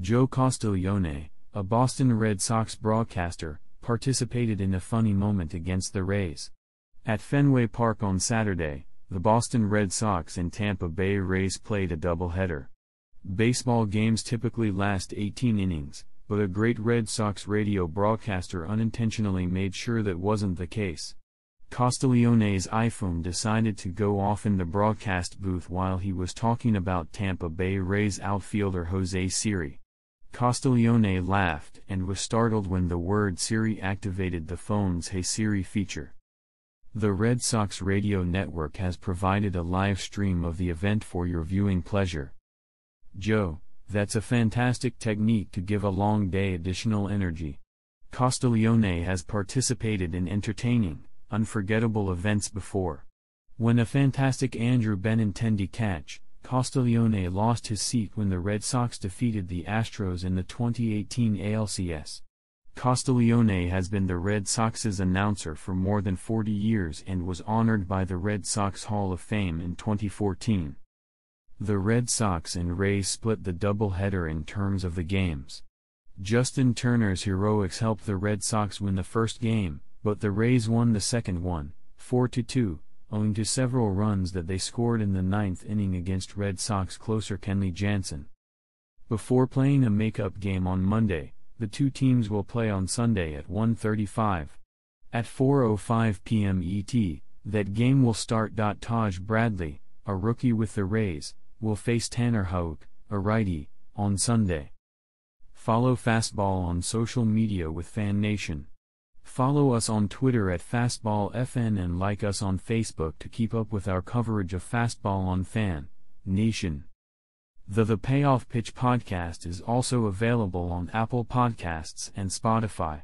Joe Castiglione, a Boston Red Sox broadcaster, participated in a funny moment against the Rays. At Fenway Park on Saturday, the Boston Red Sox and Tampa Bay Rays played a doubleheader. Baseball games typically last 18 innings, but a great Red Sox radio broadcaster unintentionally made sure that wasn't the case. Castiglione's iPhone decided to go off in the broadcast booth while he was talking about Tampa Bay Rays outfielder Jose Siri. Castiglione laughed and was startled when the word Siri activated the phone's Hey Siri feature. The Red Sox radio network has provided a live stream of the event for your viewing pleasure. Joe, that's a fantastic technique to give a long day additional energy. Castiglione has participated in entertaining, unforgettable events before. When a fantastic Andrew Benintendi catch, Castiglione lost his seat when the Red Sox defeated the Astros in the 2018 ALCS. Castiglione has been the Red Sox's announcer for more than 40 years and was honored by the Red Sox Hall of Fame in 2014. The Red Sox and Rays split the doubleheader in terms of the games. Justin Turner's heroics helped the Red Sox win the first game, but the Rays won the second one, 4-2, owing to several runs that they scored in the ninth inning against Red Sox closer Kenley Jansen. Before playing a makeup game on Monday, the two teams will play on Sunday at 1:35. At 4:05 p.m. ET, that game will start. Taj Bradley, a rookie with the Rays, will face Tanner Houck, a righty, on Sunday. Follow Fastball on social media with Fan Nation. Follow us on Twitter at FastballFN and like us on Facebook to keep up with our coverage of Fastball on Fan Nation. The The Payoff Pitch podcast is also available on Apple Podcasts and Spotify.